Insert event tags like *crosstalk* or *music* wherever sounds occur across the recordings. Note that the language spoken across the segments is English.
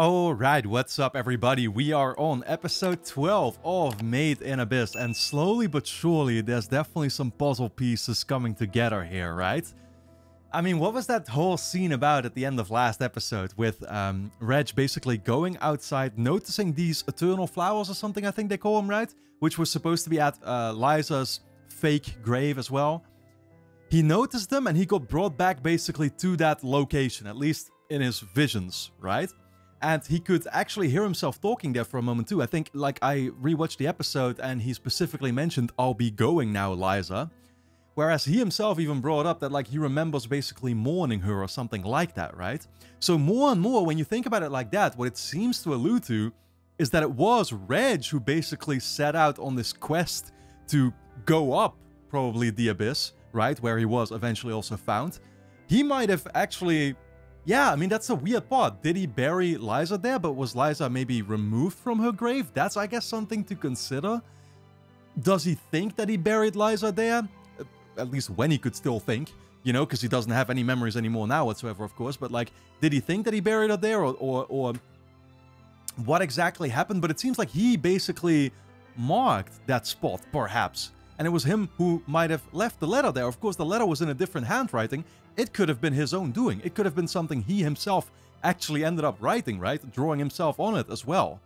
Alright, what's up everybody? We are on episode 12 of Made in Abyss and slowly but surely there's definitely some puzzle pieces coming together here, right? I mean, what was that whole scene about at the end of last episode with um, Reg basically going outside, noticing these eternal flowers or something, I think they call them, right? Which was supposed to be at uh, Liza's fake grave as well. He noticed them and he got brought back basically to that location, at least in his visions, right? And he could actually hear himself talking there for a moment too. I think, like, I rewatched the episode and he specifically mentioned, I'll be going now, Liza. Whereas he himself even brought up that, like, he remembers basically mourning her or something like that, right? So more and more, when you think about it like that, what it seems to allude to is that it was Reg who basically set out on this quest to go up, probably the Abyss, right? Where he was eventually also found. He might have actually yeah, I mean, that's a weird part. Did he bury Liza there, but was Liza maybe removed from her grave? That's, I guess, something to consider. Does he think that he buried Liza there? At least when he could still think, you know, because he doesn't have any memories anymore now whatsoever, of course. But, like, did he think that he buried her there or, or, or what exactly happened? But it seems like he basically marked that spot, perhaps. And it was him who might have left the letter there. Of course, the letter was in a different handwriting, it could have been his own doing. It could have been something he himself actually ended up writing, right? Drawing himself on it as well.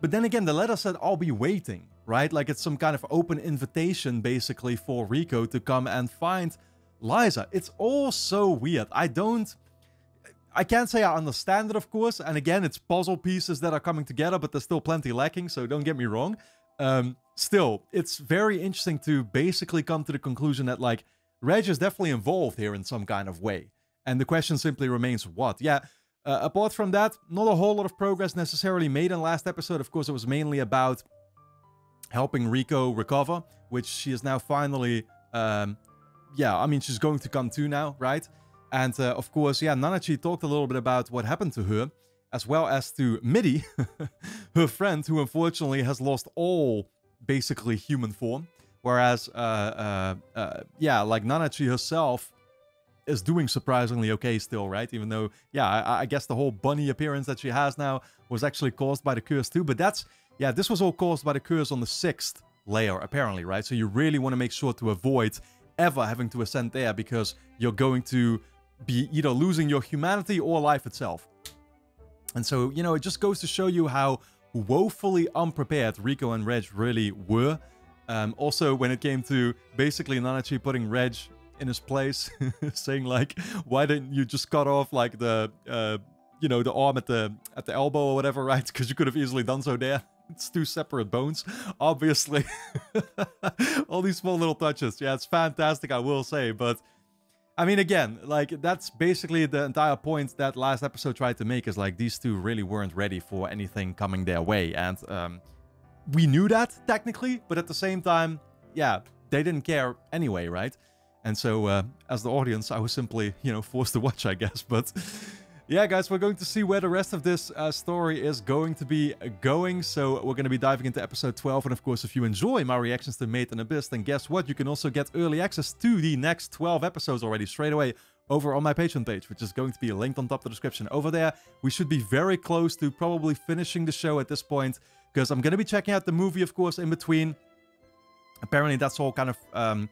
But then again, the letter said, I'll be waiting, right? Like it's some kind of open invitation, basically, for Rico to come and find Liza. It's all so weird. I don't... I can't say I understand it, of course. And again, it's puzzle pieces that are coming together, but there's still plenty lacking, so don't get me wrong. Um, still, it's very interesting to basically come to the conclusion that, like, Reg is definitely involved here in some kind of way. And the question simply remains what? Yeah, uh, apart from that, not a whole lot of progress necessarily made in last episode. Of course, it was mainly about helping Rico recover, which she is now finally... Um, yeah, I mean, she's going to come to now, right? And uh, of course, yeah, Nanachi talked a little bit about what happened to her, as well as to Mitty, *laughs* her friend, who unfortunately has lost all basically human form. Whereas, uh, uh, uh, yeah, like Nanachi herself is doing surprisingly okay still, right? Even though, yeah, I, I, guess the whole bunny appearance that she has now was actually caused by the curse too. But that's, yeah, this was all caused by the curse on the sixth layer, apparently, right? So you really want to make sure to avoid ever having to ascend there because you're going to be either losing your humanity or life itself. And so, you know, it just goes to show you how woefully unprepared Rico and Reg really were um, also, when it came to basically Nanachi putting Reg in his place, *laughs* saying like, why didn't you just cut off like the, uh, you know, the arm at the at the elbow or whatever, right? *laughs* Because you could have easily done so there. *laughs* It's two separate bones, obviously. All these small little touches. Yeah, it's fantastic, I will say. But, I mean, again, like, that's basically the entire point that last episode tried to make is, like, these two really weren't ready for anything coming their way. And, um, we knew that technically, but at the same time, yeah, they didn't care anyway, right? And so, uh, as the audience, I was simply, you know, forced to watch, I guess. But yeah, guys, we're going to see where the rest of this uh, story is going to be going. So we're going to be diving into episode 12. And of course, if you enjoy my reactions to Made in Abyss, then guess what? You can also get early access to the next 12 episodes already straight away over on my Patreon page, which is going to be linked on top of the description. Over there, we should be very close to probably finishing the show at this point because I'm going to be checking out the movie, of course, in between. Apparently, that's all kind of, um,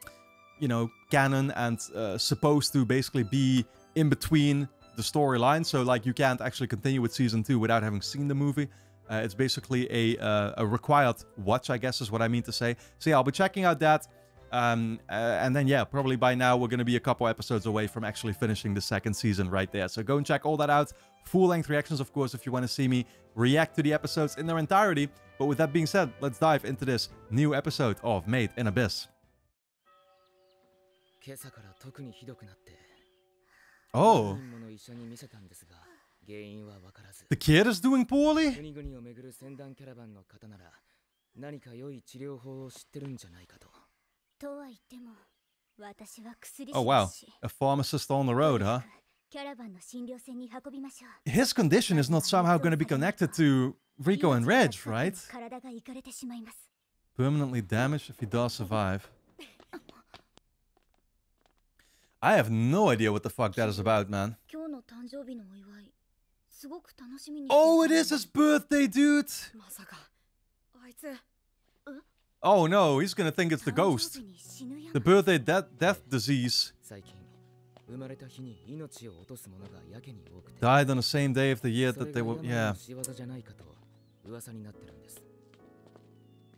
you know, canon and uh, supposed to basically be in between the storyline. So, like, you can't actually continue with season two without having seen the movie. Uh, it's basically a, uh, a required watch, I guess is what I mean to say. So, yeah, I'll be checking out that. Um, uh, and then, yeah, probably by now we're going to be a couple episodes away from actually finishing the second season right there. So go and check all that out. Full-length reactions, of course, if you want to see me react to the episodes in their entirety. But with that being said, let's dive into this new episode of Made in Abyss. Oh. The kid is doing poorly? Oh wow, a pharmacist on the road, huh? His condition is not somehow going to be connected to Rico and Reg, right? Permanently damaged if he does survive. I have no idea what the fuck that is about, man. Oh, it is his birthday, dude! Oh no, he's gonna think it's the ghost. The birthday death, death disease. Died on the same day of the year that they were... Yeah.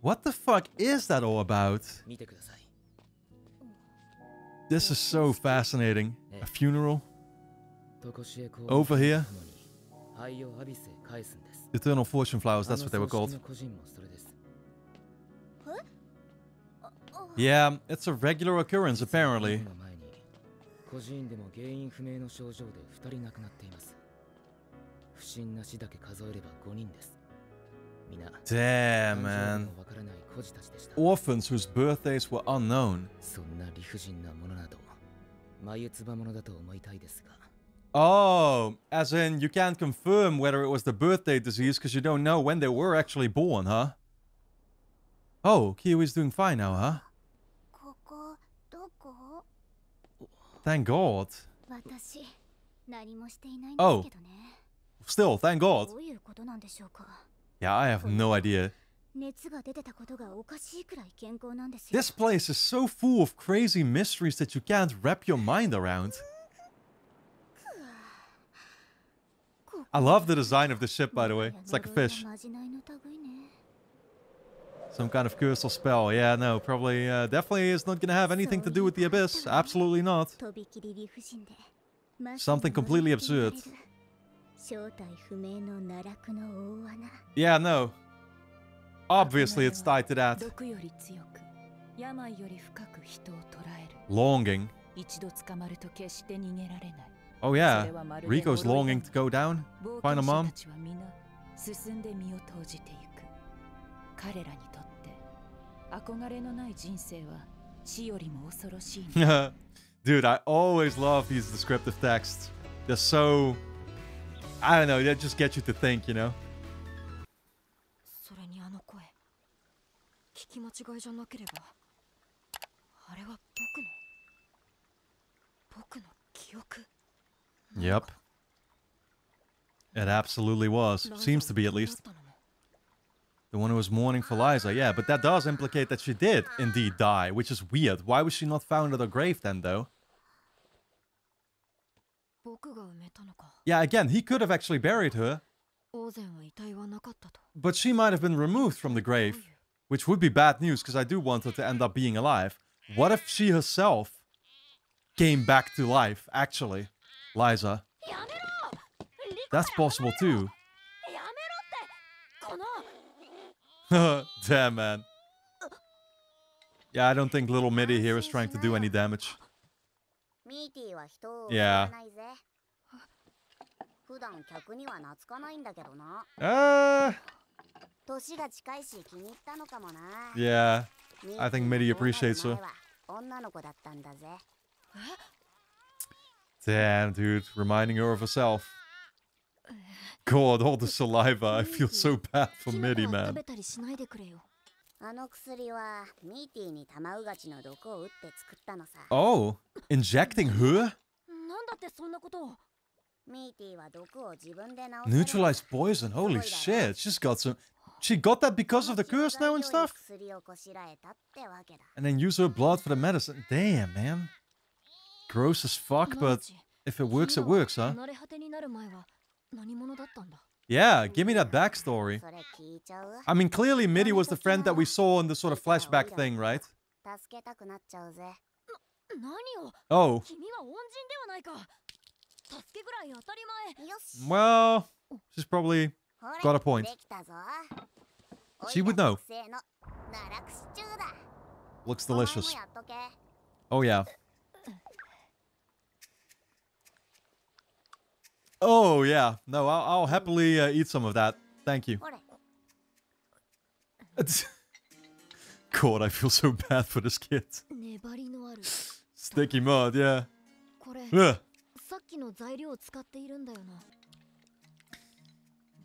What the fuck is that all about? This is so fascinating. A funeral. Over here. Eternal fortune flowers, that's what they were called. Yeah, it's a regular occurrence, apparently. Damn, man. Orphans whose birthdays were unknown. Oh, as in you can't confirm whether it was the birthday disease because you don't know when they were actually born, huh? Oh, Kiwi's doing fine now, huh? Thank God. Oh. Still, thank God. Yeah, I have no idea. This place is so full of crazy mysteries that you can't wrap your mind around. I love the design of the ship, by the way. It's like a fish. Some kind of curse or spell. Yeah, no, probably, uh, definitely is not gonna have anything to do with the abyss. Absolutely not. Something completely absurd. Yeah, no. Obviously, it's tied to that. Longing. Oh yeah, Rico's longing to go down, find a mom. *laughs* Dude, I always love these descriptive texts. They're so I don't know, they just get you to think, you know? それにあの声聞き間違いじゃなければあれは僕の僕の記憶 Yep. It absolutely was. Seems to be, at least. だったのも The one who was mourning for Liza. Yeah, but that does implicate that she did indeed die, which is weird. Why was she not found at her grave then, though? Yeah, again, he could have actually buried her. But she might have been removed from the grave, which would be bad news because I do want her to end up being alive. What if she herself came back to life, actually, Liza? That's possible too. *laughs* *laughs* Damn, man. Yeah, I don't think little Mitty here is trying to do any damage. ミーティーは人をやらないぜ。普段客には懐かないんだけどな。あ年が近いし気に入ったのかもな。Yeah, I think Mitty appreciates her. 女の子だったんだぜ。Damn, dude, reminding her of herself. God, all the saliva. I feel so bad for Mitty, man. あの薬はミーティーにタマウガチの毒を打って作ったのさ。Oh, injecting her? Neutralized poison, holy shit. She's got some. She got that because of the curse now and stuff? And then use her blood for the medicine. Damn, man. Gross as fuck, but if it works, it works, huh? Yeah, give me that backstory. I mean, clearly Mitty was the friend that we saw in the sort of flashback thing, right? Oh. Well, she's probably got a point. She would know. Looks delicious. Oh yeah. Oh, yeah. No, I'll, I'll happily uh, eat some of that. Thank you. *laughs* God, I feel so bad for this kid. Sticky mud, yeah.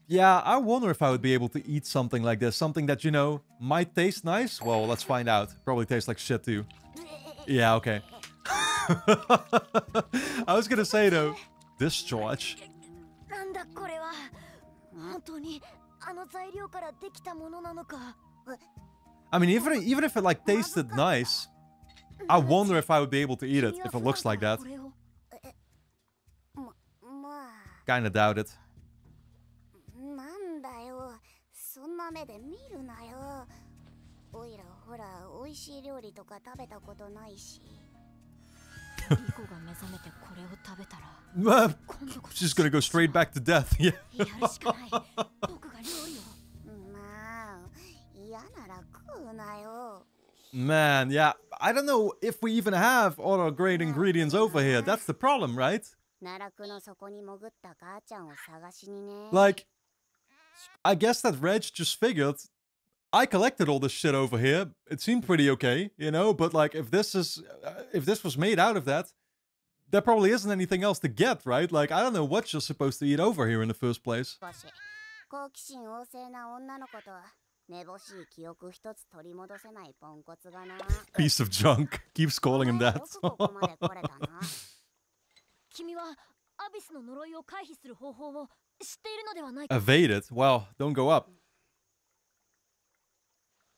Yeah, I wonder if I would be able to eat something like this. Something that, you know, might taste nice. Well, let's find out. Probably tastes like shit, too. *laughs* Yeah, okay. *laughs* I was gonna say, though this George. なんだこれは 本当にあの材料からできたものなのか I mean, even even if it like tasted nice, I wonder if I would be able to eat it if it looks like that. これをままあ Kinda doubt it. なんだよそんな目で見るなよおいらほら美味しい料理とか食べたことないし *laughs* She's she's gonna go straight back to death. *laughs* Yeah. *laughs* Man, yeah. I don't know if we even have all our great ingredients over here. That's the problem, right? Like, I guess that Reg just figured I collected all this shit over here. It seemed pretty okay, you know. But like, if this is, uh, if this was made out of that, there probably isn't anything else to get, right? Like, I don't know what you're supposed to eat over here in the first place. 少し好奇心旺盛な女の子とめぼしい記憶一つ取り戻せないポンコツがな *laughs* Piece of junk. Keeps calling him お前 that. よくこ*laughs* こまで来れたな君はアビスの呪いを回避する方法を知っているのではないか Evade it. Well, don't go up.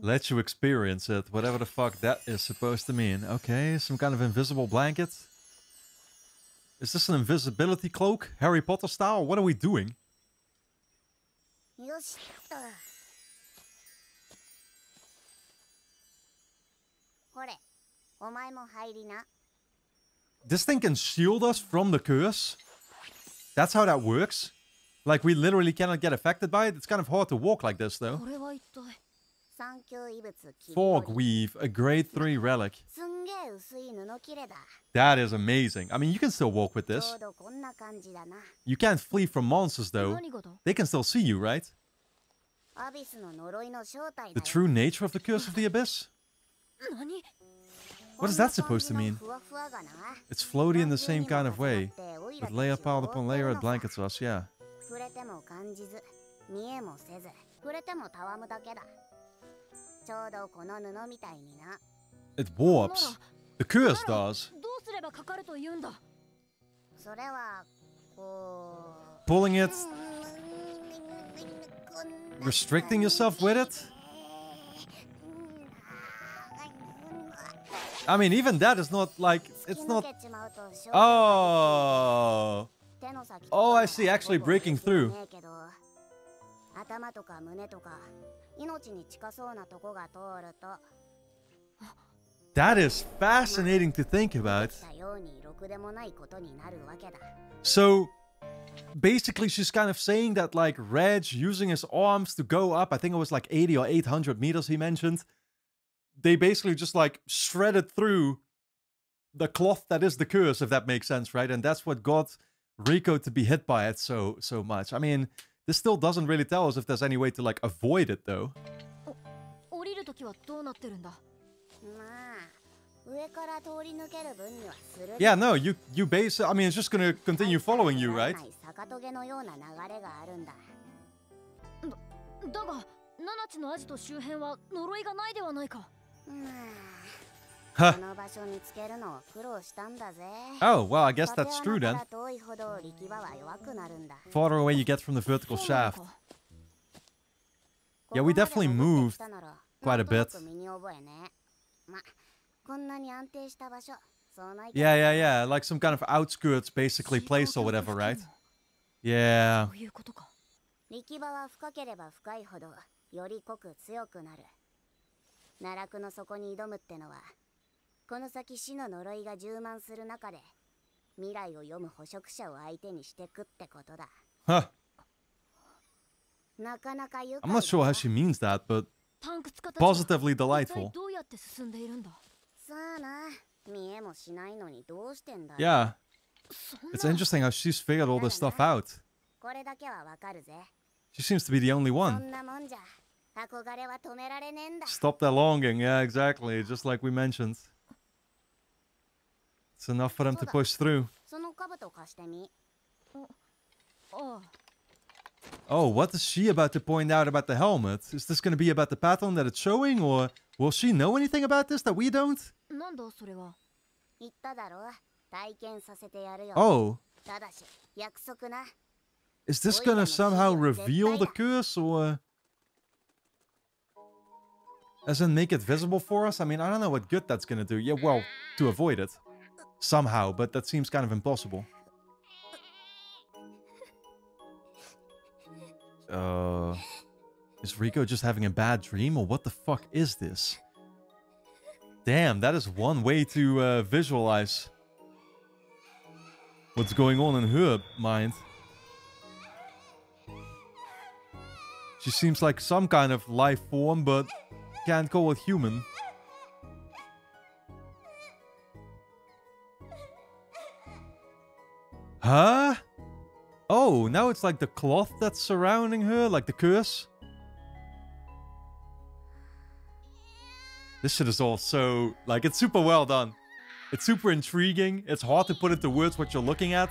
let you experience it, whatever the fuck that is supposed to mean. Okay, some kind of invisible blanket. Is this an invisibility cloak? Harry Potter style? What are we doing? This thing can shield us from the curse? That's how that works? Like, we literally cannot get affected by it? It's kind of hard to walk like this, though. Fork Weave, a grade 3 relic. That is amazing. I mean, you can still walk with this. You can't flee from monsters, though. They can still see you, right? The true nature of the Curse of the Abyss? What is that supposed to mean? It's floaty in the same kind of way, with layer piled upon layer of blankets us, yeah. ちょうどこの布みたいにな It warps. The curse does. どうすればかかると言うんだそれはこ Pulling う it, restricting yourself with it? I mean, even that is not like, it's not. Oh. Oh, I see, actually breaking through. *laughs* 頭とか胸とか命に近そうなとこが通ると That is fascinating to think about. たようにろくでもないことになるわけだ So basically, she's kind of saying that, like, Reg using his arms to go up, I think it was like 80 or 800 meters he mentioned, they basically just like shredded through the cloth that is the curse, if that makes sense, right? And that's what got Rico to be hit by it so so much. I mean, this still doesn't really tell us if there's any way to like avoid it though. 降りるときはどうなってるんだまあ上から通り抜ける分にはする Yeah, no, you you base I mean it's just gonna continue following you, right? 坂トゲのような流れがあるんだだが七地のアジト周辺は呪いがないではないかま Huh. あ Huh. Oh, well, I guess that's true then. Farther away you get from the vertical shaft. Yeah, we definitely moved quite a bit. Yeah, yeah, yeah. Like some kind of outskirts, basically, place or whatever, right? Yeah. この先死の呪いが充満する中で未来を読む捕食者を相手にしてくってことだ。Huh. I'm not sure how she means that, but positively delightful. Yeah. It's interesting how she's figured all this stuff out. She seems to be the only one. Stop their longing, yeah, exactly, just like we mentioned. It's enough for them to push through. Oh, what is she about to point out about the helmet? Is this going to be about the pattern that it's showing, or will she know anything about this that we don't? Oh. Is this going to somehow reveal the curse, or... As in make it visible for us? I mean, I don't know what good that's going to do. Yeah, well, to avoid it. Somehow, but that seems kind of impossible. Uh... Is Rico just having a bad dream, or what the fuck is this? Damn, that is one way to uh, visualize what's going on in her mind. She seems like some kind of life form, but can't call it human. Huh? Oh, now it's like the cloth that's surrounding her, like the curse. This shit is all so... Like, it's super well done. It's super intriguing. It's hard to put into words what you're looking at.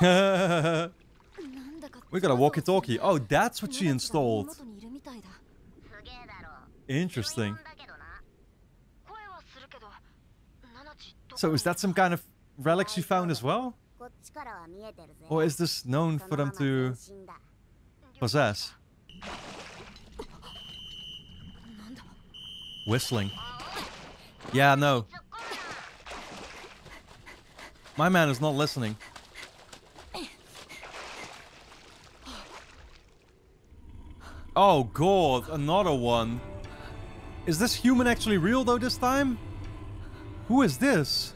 *laughs* we got a walkie-talkie. Oh, that's what she installed. Interesting. So is that some kind of relics you found as well? Or is this known for them to possess? Whistling. Yeah, no. My man is not listening. Oh god, another one. Is this human actually real though this time? Who is this?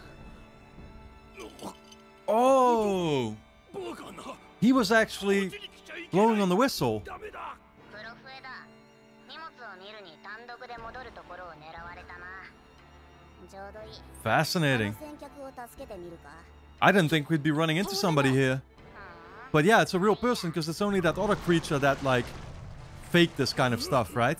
Oh! He was actually blowing on the whistle. Fascinating. I didn't think we'd be running into somebody here. But yeah, it's a real person because it's only that other creature that like faked this kind of stuff, right?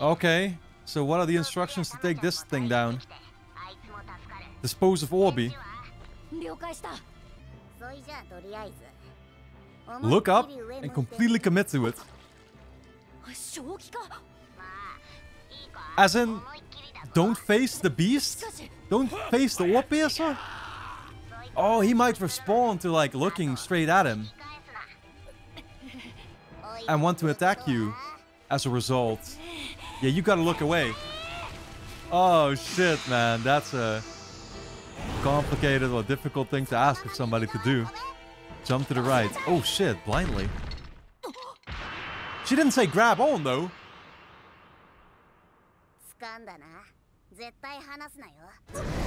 Okay, so what are the instructions to take this thing down? Dispose of Orby. Look up and completely commit to it. As in, don't face the beast? Don't face the Orb Piercer? Oh, he might respond to like looking straight at him. And want to attack you as a result. Yeah, you gotta look away. Oh shit, man. That's a complicated or difficult thing to ask of somebody to do. Jump to the right. Oh shit, blindly. She didn't say grab on though.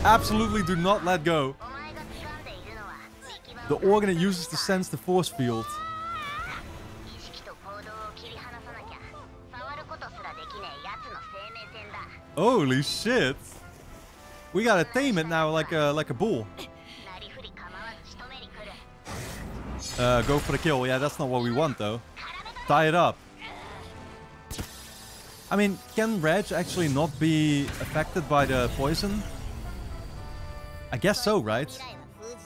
Absolutely do not let go. The organ it uses to sense the force field. Holy shit! We gotta tame it now like a like a bull. Uh, go for the kill. Yeah, that's not what we want though. Tie it up. I mean, can Reg actually not be affected by the poison? I guess so, right?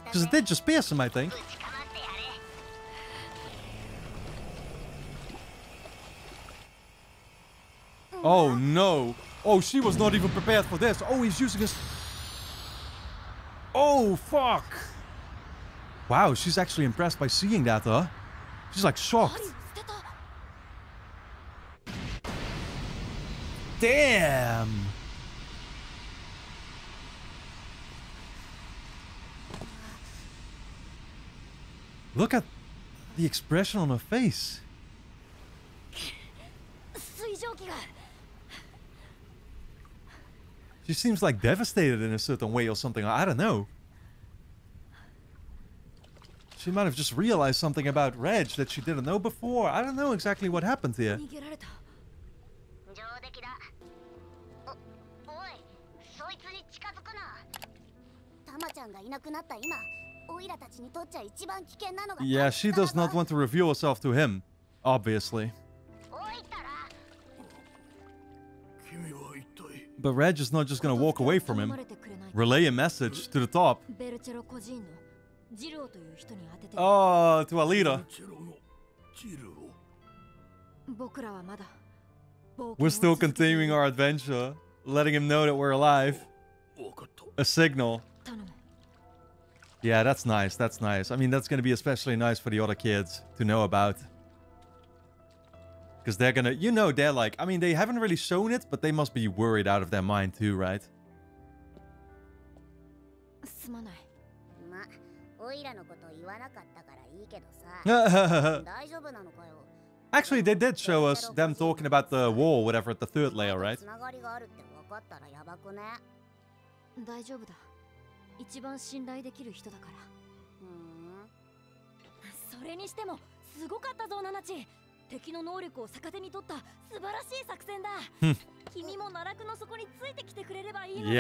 Because it did just pierce him, I think. Oh no! Oh, she was not even prepared for this. Oh, he's using his... Oh, fuck. Wow, she's actually impressed by seeing that, huh? She's like shocked. Damn! Look at the expression on her face. *laughs* She seems like devastated in a certain way or something. I don't know. She might have just realized something about Reg that she didn't know before. I don't know exactly what happened here. Oh, yeah, she does not want to reveal herself to him, obviously. But Reg is not just gonna walk away from him. Relay a message to the top. Oh, to Alita. We're still continuing our adventure, letting him know that we're alive. A signal. Yeah, that's nice. That's nice. I mean, that's going to be especially nice for the other kids to know about. Because they're gonna, you know, they're like, I mean, they haven't really shown it, but they must be worried out of their mind too, right? *laughs* Actually, they did show us them talking about the wall, whatever, at the third layer, right? 敵の能力を逆手に取った素晴らしい作戦だ。君も奈落の底についてきてくれればいい、ん、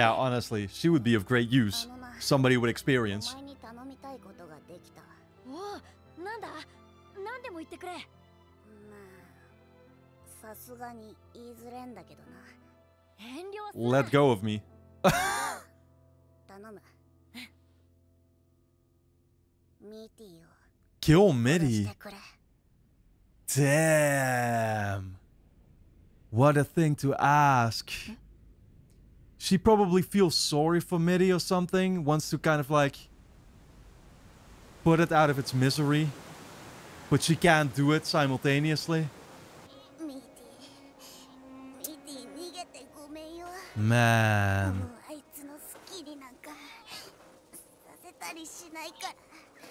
*laughs* Damn. What a thing to ask. She probably feels sorry for Mitty or something, wants to kind of like put it out of its misery, but she can't do it simultaneously. Man.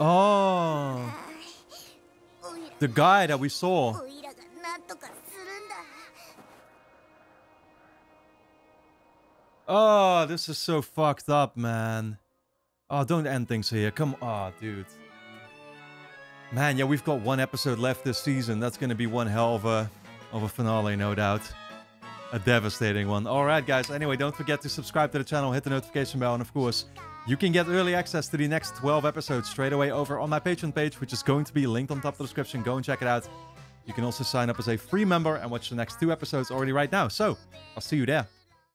Oh the guy that we saw. Oh, this is so fucked up, man. Oh, don't end things here. Come on, dude. Man, yeah, we've got one episode left this season. That's going to be one hell of a, of a finale, no doubt. A devastating one. All right, guys. Anyway, don't forget to subscribe to the channel, hit the notification bell, and of course, you can get early access to the next 12 episodes straight away over on my Patreon page, which is going to be linked on top of the description. Go and check it out. You can also sign up as a free member and watch the next two episodes already right now. So, I'll see you there.